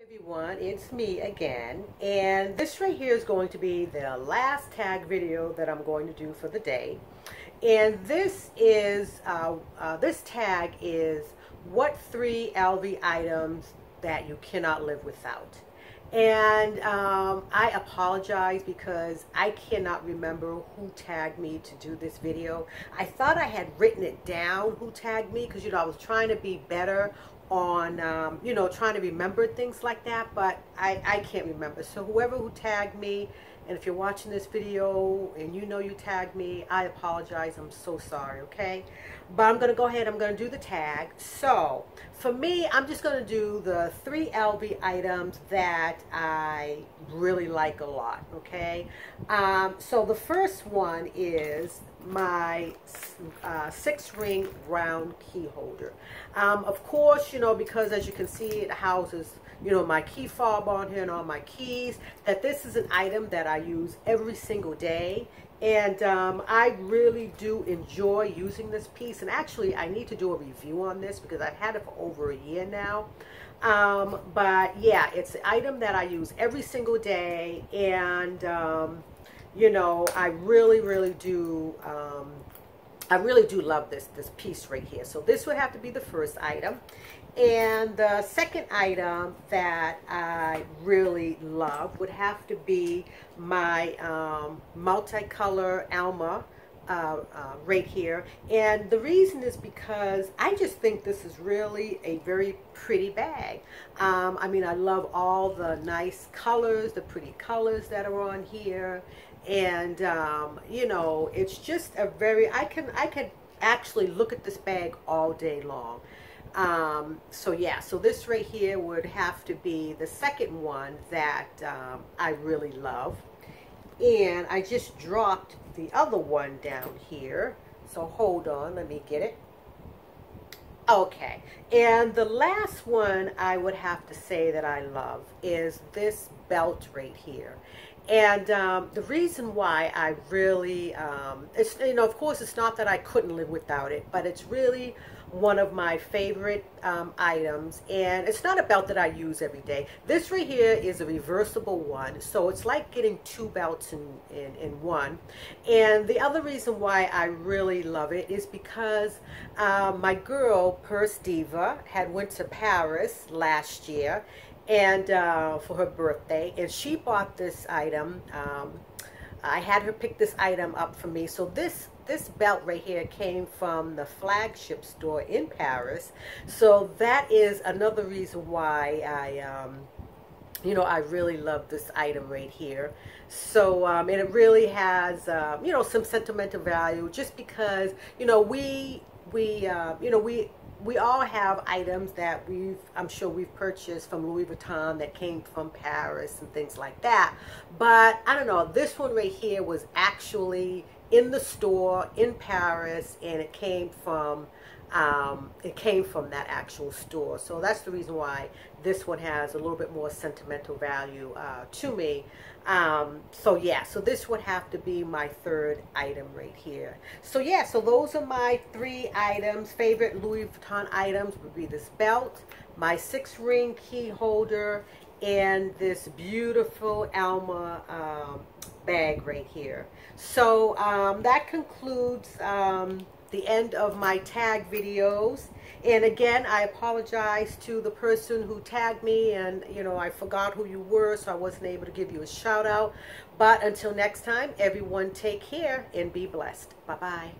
everyone it's me again and this right here is going to be the last tag video that I'm going to do for the day and this is uh, uh, this tag is what three LV items that you cannot live without and um, I apologize because I cannot remember who tagged me to do this video. I thought I had written it down who tagged me because you know I was trying to be better on um, you know trying to remember things like that but I, I can't remember. So whoever who tagged me and if you're watching this video and you know you tagged me I apologize. I'm so sorry okay? But I'm gonna go ahead I'm gonna do the tag. So for me I'm just gonna do the three LV items that I really like a lot okay? Um, so the first one is my uh, six ring round key holder. Um, of course, you know, because as you can see, it houses, you know, my key fob on here and all my keys, that this is an item that I use every single day. And um, I really do enjoy using this piece. And actually, I need to do a review on this because I've had it for over a year now. Um, but yeah, it's an item that I use every single day. And um, you know, I really, really do, um, I really do love this, this piece right here. So this would have to be the first item. And the second item that I really love would have to be my um, multicolor Alma uh, uh, right here. And the reason is because I just think this is really a very pretty bag. Um, I mean, I love all the nice colors, the pretty colors that are on here. And, um, you know, it's just a very, I can, I could actually look at this bag all day long. Um, so yeah, so this right here would have to be the second one that um, I really love and I just dropped the other one down here. So hold on let me get it. Okay and the last one I would have to say that I love is this belt right here and um, the reason why I really, um, it's you know, of course, it's not that I couldn't live without it, but it's really one of my favorite um, items. And it's not a belt that I use every day. This right here is a reversible one, so it's like getting two belts in, in, in one. And the other reason why I really love it is because uh, my girl, Purse Diva, had went to Paris last year and uh, for her birthday and she bought this item um, I had her pick this item up for me. So this this belt right here came from the flagship store in Paris. So that is another reason why I um, you know I really love this item right here. So um, and it really has uh, you know some sentimental value just because you know we we uh, you know we we all have items that we've, I'm sure we've purchased from Louis Vuitton that came from Paris and things like that. But I don't know, this one right here was actually in the store in Paris and it came from um, it came from that actual store. So that's the reason why this one has a little bit more sentimental value uh, to me. Um, so yeah, so this would have to be my third item right here. So yeah, so those are my three items. Favorite Louis Vuitton items would be this belt, my six ring key holder, and this beautiful Alma um, bag right here. So um, that concludes um, the end of my tag videos. And again, I apologize to the person who tagged me and, you know, I forgot who you were, so I wasn't able to give you a shout out. But until next time, everyone take care and be blessed. Bye-bye.